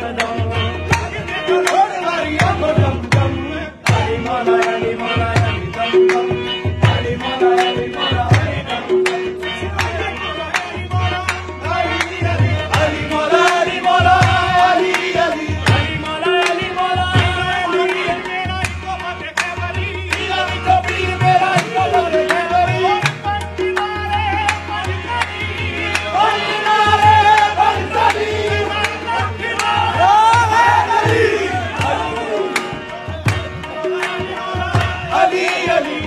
dum dum ali, ali.